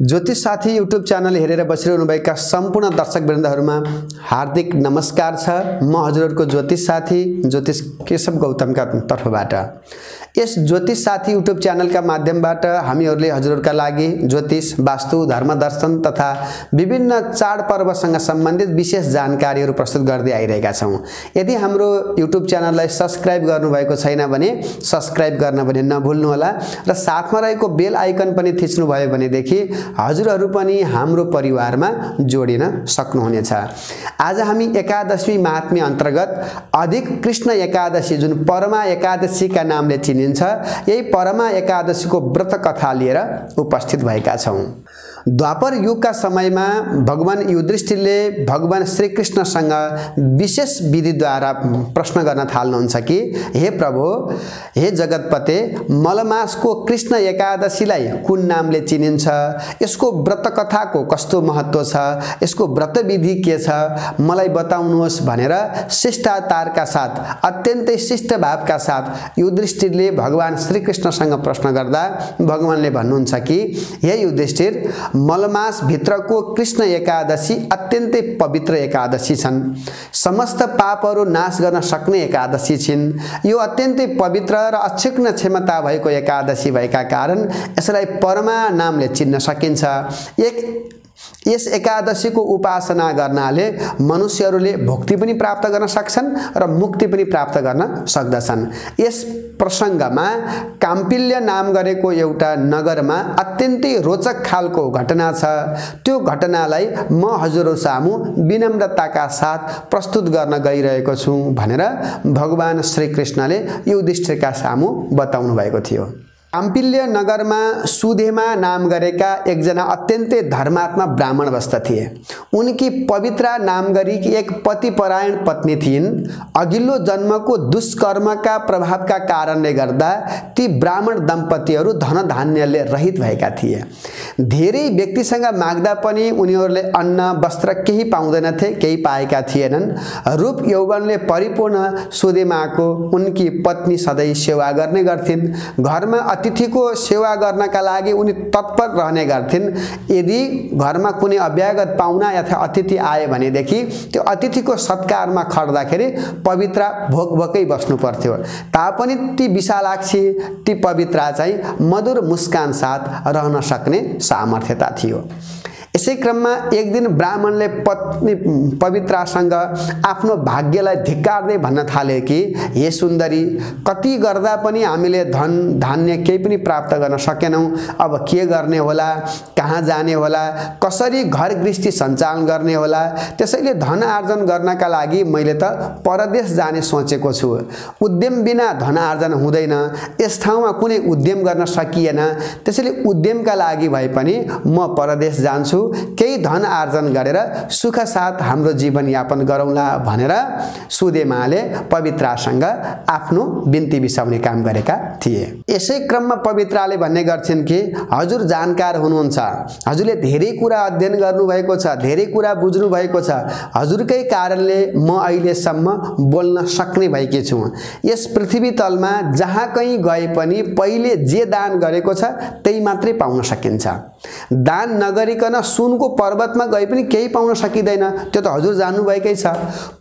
ज्योतिष साथी YouTube channel हेरेर बसिरहनुभएका सम्पूर्ण दर्शकवृन्दहरूमा हार्दिक नमस्कार छ। म हजुरहरूको ज्योतिष साथी ज्योतिष केशव गौतमका तर्फबाट। यस ज्योतिष साथी युट्युब च्यानलका माध्यमबाट हामीहरूले हजुरहरूका लागि ज्योतिष वास्तु धर्मदर्शन तथा विभिन्न चाडपर्वसँग सम्बन्धित विशेष जानकारीहरू प्रस्तुत गर्दै आइरहेका छौँ। यदि हाम्रो युट्युब च्यानललाई सब्सक्राइब गर्नुभएको छैन भने सब्सक्राइब गर्न पनि नभुल्नुहोला र साथमा रहेको बेल आइकन पनि थिच्नुभयो भनेदेखि हजुरहरू पनि हाम्रो परिवारमा जोडिन सक्नुहुनेछ। आज हामी एकादशी महात्म्य अन्तर्गत अधिक कृष्ण एकादशी जुन परमा एकादशीका नामले चिनिन्छ यही परमा एकादशीको व्रत कथा लिएर उपस्थित भएका छौँ। द्वापर युगका समयमा भगवान् युधिष्ठिरले भगवान् श्रीकृष्णसँग विशेष विधिद्वारा प्रश्न गर्न थाल्नुहुन्छ कि हे प्रभु हे जगतपते मलमासको कृष्ण एकादशीलाई कुन नामले चिनिन्छ? यसको व्रत कथाको कस्तो महत्त्व छ? यसको व्रत विधि के छ? मलाई बताउनुहोस् भनेर शिष्टाचारका साथ अत्यन्तै शिष्ट भावका साथ युधिष्ठिरले भगवान् श्रीकृष्णसँग प्रश्न गर्दा भगवान्ले भन्नुहुन्छ कि हे युधिष्ठिर मलमासभित्रको कृष्ण एकादशी अत्यन्तै पवित्र एकादशी छन्। समस्त पापहरू नाश गर्न सक्ने एकादशी छिन्। यो अत्यन्तै पवित्र र अक्षिग्न क्षमता भएको एकादशी भएका कारण यसलाई परमा नामले चिन्न सकिन्छ। एक यस एकादशीको उपासना गर्नाले मनुष्यहरूले भुक्ति पनि प्राप्त गर्न सक्छन् र मुक्ति पनि प्राप्त गर्न सक्दछन्। यस प्रसङ्गमा काम्पिल्य नाम गरेको एउटा नगरमा अत्यन्तै रोचक खालको घटना छ। त्यो घटनालाई म हजुरहरू सामु विनम्रताका साथ प्रस्तुत गर्न गइरहेको छु भनेर भगवान् श्रीकृष्णले युधिष्ठिरका सामु बताउनु भएको थियो। काम्पिल्य नगरमा सुधेमा नाम गरेका एकजना अत्यन्तै धर्मात्मा ब्राह्मण बस्दा थिए। उनकी पवित्रा नाम गरेकी एक पतिपरायण पत्नी थिइन्। अघिल्लो जन्मको दुष्कर्मका प्रभावका कारणले गर्दा ती ब्राह्मण दम्पतिहरू धनधान्यले रहित भएका थिए। धेरै व्यक्तिसँग माग्दा पनि उनीहरूले अन्न वस्त्र केही पाउँदैनथे केही पाएका थिएनन्। रूप यौवनले परिपूर्ण सुदेमाको उनकी पत्नी सधैँ सेवा गर्ने गर्थिन्। घरमा अतिथिको सेवा गर्नका लागि उनी तत्पर रहने गर्थिन्। यदि घरमा कुनै अभ्यागत पाहुना अथवा अतिथि आए भनेदेखि त्यो अतिथिको सत्कारमा खट्दाखेरि पवित्र भोक भोकै बस्नु पर्थ्यो। तापनि ती विशालाक्षी ती पवित्रा चाहिँ मधुर मुस्कान साथ रहन सक्ने सामर्थ्यता थियो। यसै क्रममा एक दिन ब्राह्मणले पत्नी पवित्रासँग आफ्नो भाग्यलाई धिक्कार्दै भन्न थाले कि हे सुन्दरी कति गर्दा पनि हामीले धन धान्य केही पनि प्राप्त गर्न सकेनौँ। अब के गर्ने होला? कहाँ जाने होला? कसरी घर गृष्टि सञ्चालन गर्ने होला? त्यसैले धन आर्जन गर्नका लागि मैले त परदेश जाने सोचेको छु। उद्यम बिना धन आर्जन हुँदैन। यस ठाउँमा कुनै उद्यम गर्न सकिएन। त्यसैले उद्यमका लागि भए पनि म परदेश जान्छु। केही धन आर्जन गरेर सुख साथ हाम्रो जीवनयापन गरौँला भनेर सुदेमाले पवित्रासँग आफ्नो बिन्ती बिसाउने काम गरेका थिए। यसै क्रममा पवित्राले भन्ने गर्छन् कि हजुर जानकार हुनुहुन्छ। हजुरले धेरै कुरा अध्ययन गर्नुभएको छ धेरै कुरा बुझ्नु भएको छ। हजुरकै कारणले म अहिलेसम्म बोल्न सक्ने भएकी छु। यस पृथ्वी तलमा जहाँ कहीँ गए पनि पहिले जे दान गरेको छ त्यही मात्रै पाउन सकिन्छ। दान नगरिकन सुनको पर्वतमा गए पनि केही पाउन सकिँदैन। त्यो त हजुर जान्नुभएकै छ।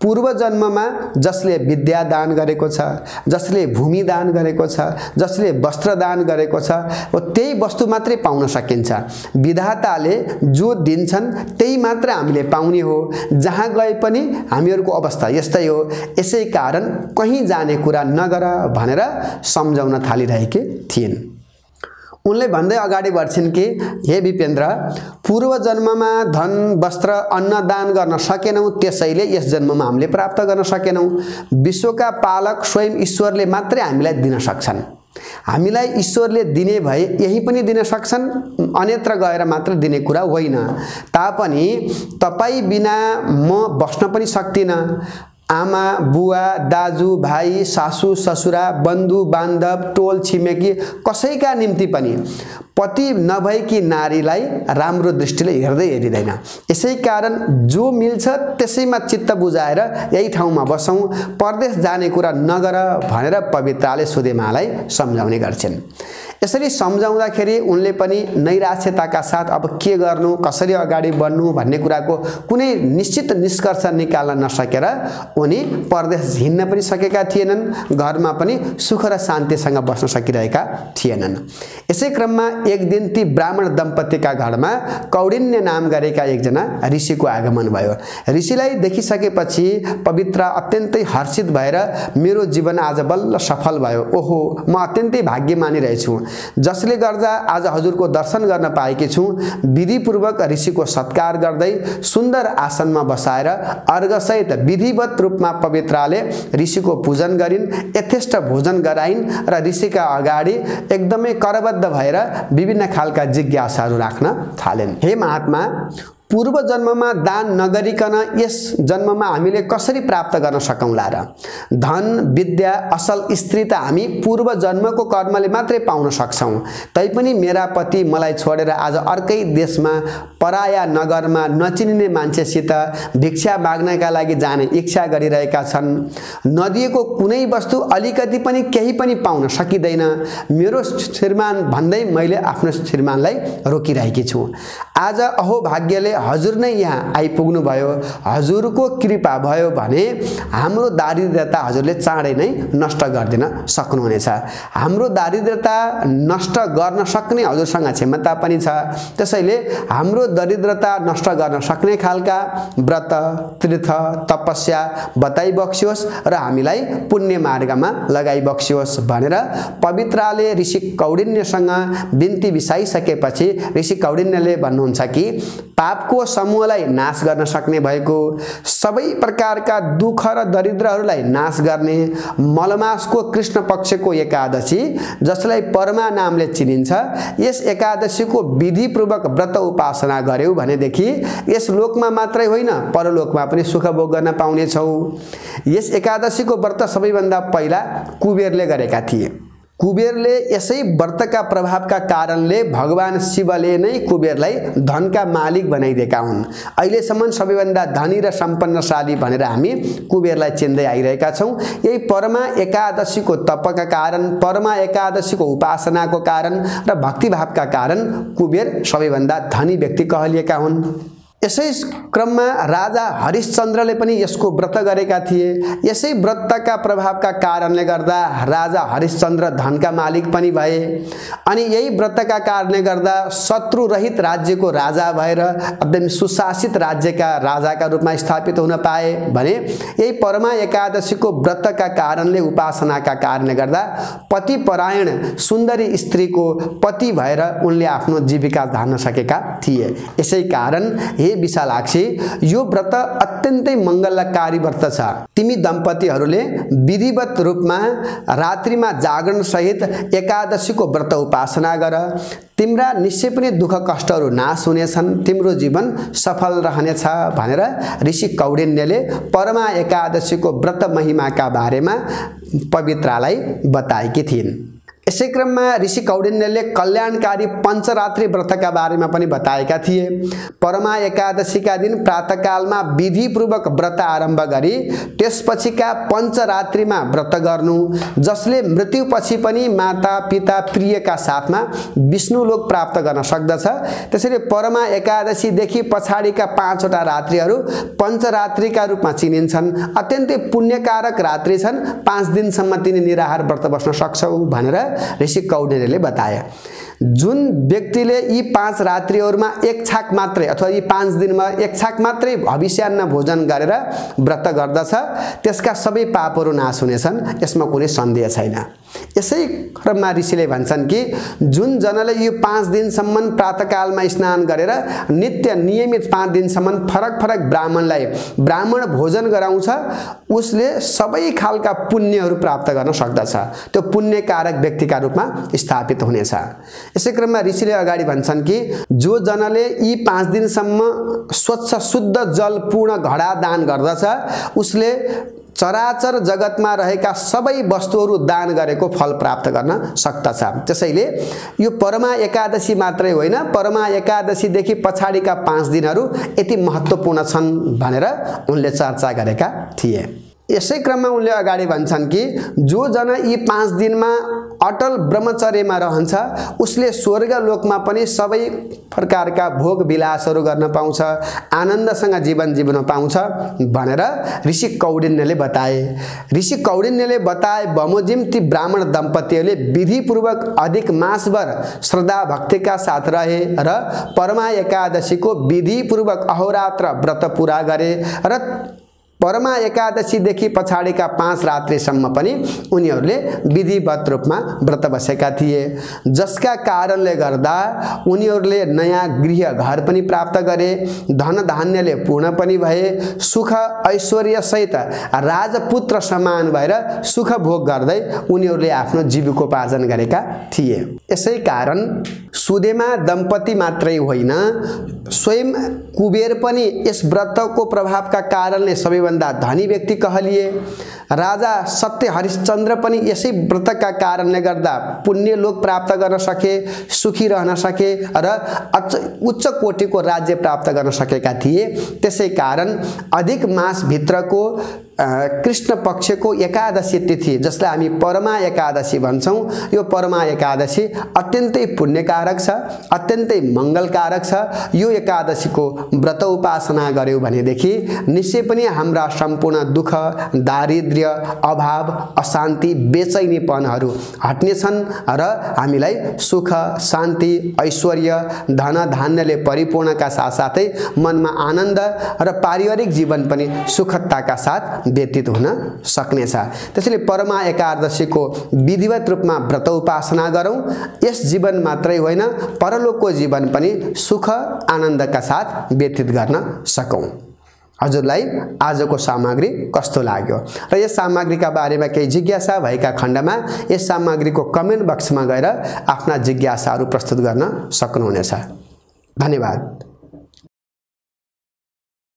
पूर्व जन्ममा जसले विद्या दान गरेको छ जसले भूमि दान गरेको छ जसले वस्त्र दान गरेको छ हो त्यही वस्तु मात्रै पाउन सकिन्छ। विधाताले जो दिन्छन् त्यही मात्र हामीले पाउने हो। जहाँ गए पनि हामीहरूको अवस्था यस्तै हो। यसै कारण कहीँ जाने कुरा नगर भनेर सम्झाउन थालिरहेकी थिइन्। उनले भन्दै अगाडि बढ्छिन् कि हे विपेन्द्र पूर्व जन्ममा धन वस्त्र अन्न दान गर्न सकेनौँ त्यसैले यस जन्ममा हामीले प्राप्त गर्न सकेनौँ। विश्वका पालक स्वयं ईश्वरले मात्रै हामीलाई दिन सक्छन्। हामीलाई ईश्वरले दिने भए यही पनि दिन सक्छन् अन्यत्र गएर मात्र दिने कुरा होइन। तापनि तपाईँ बिना म बस्न पनि सक्दिनँ आमा बुवा दाजु भाइ सासु ससुरा बन्धु बान्धव टोल छिमेकी कसैका निम्ति पनि पति नभएकी नारीलाई राम्रो दृष्टिले हेर्दै हेरिँदैन। यसै कारण जो मिल्छ त्यसैमा चित्त बुझाएर यही ठाउँमा बसौँ परदेश जाने कुरा नगर भनेर पवित्राले सुदेमालाई सम्झाउने गर्छन्। यसरी सम्झाउँदाखेरि उनले पनि नैराश्यताका साथ अब के गर्नु कसरी अगाडि बढ्नु भन्ने कुराको कुनै निश्चित निष्कर्ष निकाल्न नसकेर उनी परदेश हिँड्न पनि सकेका थिएनन् घरमा पनि सुख र शान्तिसँग बस्न सकिरहेका थिएनन्। यसै क्रममा एक दिन ती ब्राह्मण दम्पतिका घरमा कौडिन्य नाम गरेका एकजना ऋषिको आगमन भयो। ऋषिलाई देखिसकेपछि पवित्र अत्यन्तै हर्षित भएर मेरो जीवन आज बल्ल सफल भयो। ओहो म अत्यन्तै भाग्य मानिरहेछु जसले गर्दा आज हजुरको दर्शन गर्न पाएकी छु। विधिपूर्वक ऋषिको सत्कार गर्दै सुन्दर आसनमा बसाएर अर्घसहित विधिवत रूपमा पवित्राले ऋषिको पूजन गरिन् यथेष्ट भोजन गराइन् र ऋषिका अगाडि एकदमै करबद्ध भएर विभिन्न खालका जिज्ञासाहरू राख्न थालेन्। हे महात्मा पूर्व जन्ममा दान नगरिकन यस जन्ममा हामीले कसरी प्राप्त गर्न सकौँला र धन विद्या असल स्त्री त हामी पूर्व जन्मको कर्मले मात्रै पाउन सक्छौँ। तैपनि मेरा पति मलाई छोडेर आज अर्कै देशमा पराया नगरमा नचिनिने मान्छेसित भिक्षा माग्नका लागि जाने इच्छा गरिरहेका छन्। नदिएको कुनै वस्तु अलिकति पनि केही पनि पाउन सकिँदैन। मेरो श्रीमान भन्दै मैले आफ्नो श्रीमानलाई रोकिरहेकी छु। आज अहो भाग्यले हजुर नै यहाँ आइपुग्नु भयो हजुरको कृपा भयो भने हाम्रो दारिद्रता हजुरले चाँडै नै नष्ट गरिदिन सक्नुहुनेछ। हाम्रो दारिद्रता नष्ट गर्न सक्ने हजुरसँग क्षमता पनि छ। त्यसैले हाम्रो दरिद्रता नष्ट गर्न सक्ने खालका व्रत तीर्थ तपस्या बताइ बक्सियोस् र हामीलाई पुण्य मार्गमा लगाइ बक्सियोस् भनेर पवित्राले ऋषि कौडिन्यसँग बिन्ती बिसाइसकेपछि ऋषि कौडिन्यले भन्नुहुन्छ कि पापको समूहलाई नाश गर्न सक्ने भएको सबै प्रकारका दुःख र दरिद्रहरूलाई नाश गर्ने मलमासको कृष्ण पक्षको एकादशी जसलाई परमा नामले चिनिन्छ यस एकादशीको विधिपूर्वक व्रत उपासना गर्यौ भनेदेखि यस लोकमा मात्रै होइन परलोकमा पनि सुख भोग गर्न पाउनेछौ। यस एकादशीको व्रत सबैभन्दा पहिला कुबेरले गरेका थिए। कुबेरले यसै व्रतका प्रभावका कारणले भगवान् शिवले नै कुबेरलाई धनका मालिक बनाइदिएका हुन्। अहिलेसम्म सबैभन्दा धनी र सम्पन्नशाली भनेर हामी कुबेरलाई चिन्दै आइरहेका छौँ। यही परमा एकादशीको तपका कारण परमा एकादशीको उपासनाको कारण र भक्तिभावका कारण कुबेर सबैभन्दा धनी व्यक्ति कहलिएका हुन्। यसै क्रममा राजा हरिश्चन्द्रले पनि यसको व्रत गरेका थिए। यसै व्रतका प्रभावका कारणले गर्दा राजा हरिश्चन्द्र धनका मालिक पनि भए अनि यही व्रतका कारणले गर्दा शत्रुरहित राज्यको राजा भएर एकदम सुशासित राज्यका राजाका रूपमा स्थापित हुन पाए भने यही परमा एकादशीको व्रतका कारणले उपासनाका कारणले गर्दा पतिपरायण सुन्दरी स्त्रीको पति भएर उनले आफ्नो जीविका धान्न सकेका थिए। यसै कारण हे विशालाक्षी यो व्रत अत्यन्तै मङ्गलकारी व्रत छ। तिमी दम्पतिहरूले विधिवत रूपमा रात्रिमा जागरणसहित एकादशीको व्रत उपासना गर। तिम्रा निश्चय पनि दुःख कष्टहरू नाश हुनेछन्। तिम्रो जीवन सफल रहनेछ भनेर ऋषि कौडिन्यले परमा एकादशीको व्रत महिमाका बारेमा पवित्रालाई बताएकी थिइन्। यसै क्रममा ऋषि कौडिन्यले कल्याणकारी पञ्चरात्रि व्रतका बारेमा पनि बताएका थिए। परमा एकादशीका दिन प्रातकालमा विधिपूर्वक व्रत आरम्भ गरी त्यसपछिका पञ्चरात्रिमा व्रत गर्नु जसले मृत्युपछि पनि माता पिता प्रियका साथमा विष्णुलोक प्राप्त गर्न सक्दछ। त्यसैले परमा एकादशीदेखि पछाडिका पाँचवटा रात्रिहरू पञ्चरात्रिका रूपमा चिनिन्छन्। अत्यन्तै पुण्यकारक रात्रि छन्। पाँच दिनसम्म तिनी निराहार व्रत बस्न सक्छौ भनेर ऋषि कौडेरले बताए। जुन व्यक्तिले यी पाँच रात्रिहरूमा एक छाक मात्रै अथवा यी पाँच दिनमा एक छाक मात्रै भविष्यान्न भोजन गरेर व्रत गर्दछ त्यसका सबै पापहरू नाश हुनेछन् यसमा कुनै सन्देह छैन। यसै क्रममा ऋषिले भन्छन् कि जुन जनाले यो पाँच दिनसम्म प्रातकालमा स्नान गरेर नित्य नियमित पाँच दिनसम्म फरक फरक ब्राह्मणलाई ब्राह्मण भोजन गराउँछ उसले सबै खालका पुण्यहरू प्राप्त गर्न सक्दछ। त्यो पुण्यकारक व्यक्तिका रूपमा स्थापित हुनेछ। यसै क्रममा ऋषिले अगाडि भन्छन् कि जो जनाले यी पाँच दिनसम्म स्वच्छ शुद्ध जल पूर्ण घडा दान गर्दछ उसले चराचर जगतमा रहेका सबै वस्तुहरू दान गरेको फल प्राप्त गर्न सक्दछ। त्यसैले यो परमा एकादशी मात्रै होइन परमा एकादशीदेखि पछाडिका पाँच दिनहरू यति महत्त्वपूर्ण छन् भनेर उनले चर्चा गरेका थिए। यसै क्रममा उनले अगाडि भन्छन् कि जो जना यी पाँच दिनमा अटल ब्रह्मचर्यमा रहन्छ। उसले स्वर्ग लोकमा पनि सबै प्रकारका भोग विलासहरू गर्न पाउँछ आनन्दसँग जीवन जिउन पाउँछ भनेर ऋषि कौडिन्यले बताए। ऋषि कौडिन्यले बताए बमोजिम ती ब्राह्मण दम्पतिहरूले विधिपूर्वक अधिक मासभर श्रद्धा भक्तिका साथ रहे र परमा एकादशीको विधिपूर्वक अहोरात्र व्रत पुरा गरे र परमा एकादशीदेखि पछाडिका पाँच रात्रिसम्म पनि उनीहरूले विधिवत रूपमा व्रत बसेका थिए। जसका कारणले गर्दा उनीहरूले नयाँ गृह घर पनि प्राप्त गरे धन धान्यले पूर्ण पनि भए सुख ऐश्वर्यसहित राजपुत्र समान भएर सुख भोग गर्दै उनीहरूले आफ्नो जीविकोपार्जन गरेका थिए। यसै कारण सुदेमा दम्पति मात्रै होइन। स्वयं कुबेर पनि यस व्रतको प्रभावका कारणले सबैभन्दा धनी व्यक्ति कहलिए। राजा सत्य हरिश्चन्द्र पनि यसै व्रतका कारणले गर्दा पुण्य लोक प्राप्त गर्न सके सुखी रहन सके र उच्च कोटिको राज्य प्राप्त गर्न सकेका थिए। त्यसै कारण अधिक मासभित्रको कृष्ण पक्षको एकादशी तिथि जसलाई हामी परमा एकादशी भन्छौँ। यो परमा एकादशी अत्यन्तै पुण्यकारक छ अत्यन्तै मङ्गलकारक छ। यो एकादशीको व्रत उपासना गऱ्यौँ भनेदेखि निश्चय पनि हाम्रा सम्पूर्ण दुःख दारिद्र्य अभाव अशान्ति बेचैनीपनहरू हट्नेछन् र हामीलाई सुख शान्ति ऐश्वर्य धन धान्यले परिपूर्णका साथसाथै मनमा आनन्द र पारिवारिक जीवन पनि सुखदताका साथ व्यतीत हुन सक्नेछ। त्यसैले परमा एकादशीको विधिवत रूपमा व्रत उपासना गरौँ। यस जीवन मात्रै होइन परलोकको जीवन पनि सुख आनन्दका साथ व्यतीत गर्न सकौँ। हजुरलाई आजको सामग्री कस्तो लाग्यो? र यस सामग्रीका बारेमा केही जिज्ञासा भएका खण्डमा यस सामग्रीको कमेन्ट बक्समा गएर आफ्ना जिज्ञासाहरू प्रस्तुत गर्न सक्नुहुनेछ। धन्यवाद।